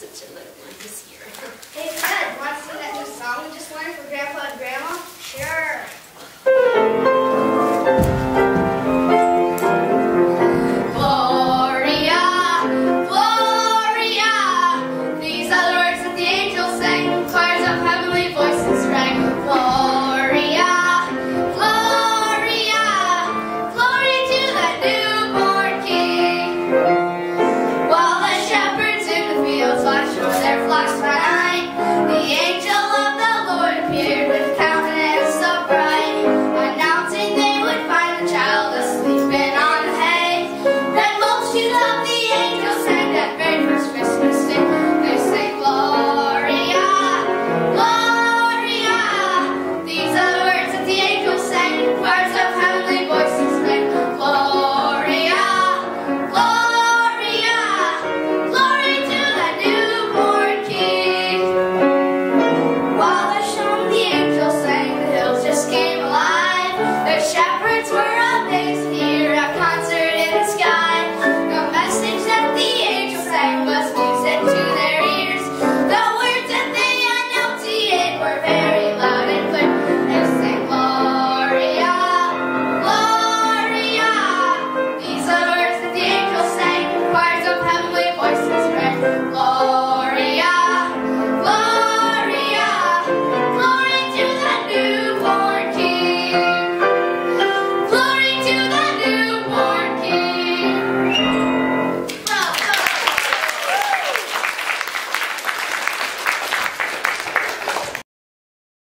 such a little one this year. were very